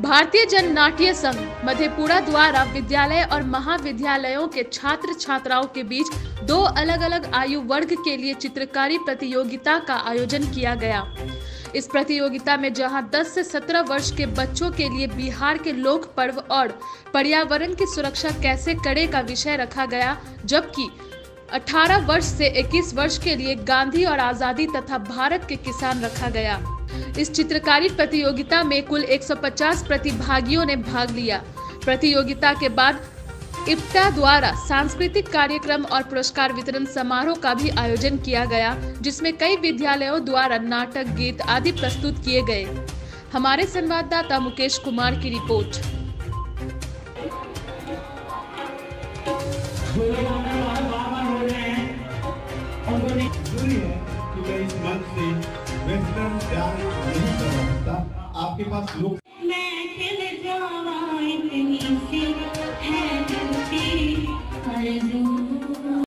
भारतीय जन नाट्य संघ, मधेपुरा द्वारा विद्यालय और महाविद्यालयों के छात्र छात्राओं के बीच दो अलग अलग आयु वर्ग के लिए चित्रकारी प्रतियोगिता का आयोजन किया गया। इस प्रतियोगिता में जहाँ 10 से 17 वर्ष के बच्चों के लिए बिहार के लोक पर्व और पर्यावरण की सुरक्षा कैसे करे का विषय रखा गया, जबकि 18 वर्ष से 21 वर्ष के लिए गांधी और आज़ादी तथा भारत के किसान रखा गया। इस चित्रकारी प्रतियोगिता में कुल 150 प्रतिभागियों ने भाग लिया। प्रतियोगिता के बाद इप्टा द्वारा सांस्कृतिक कार्यक्रम और पुरस्कार वितरण समारोह का भी आयोजन किया गया, जिसमें कई विद्यालयों द्वारा नाटक, गीत आदि प्रस्तुत किए गए। हमारे संवाददाता मुकेश कुमार की रिपोर्ट। इस मंच से वेस्टर्न नहीं कर सकता आपके पास लोग मैं चल इतनी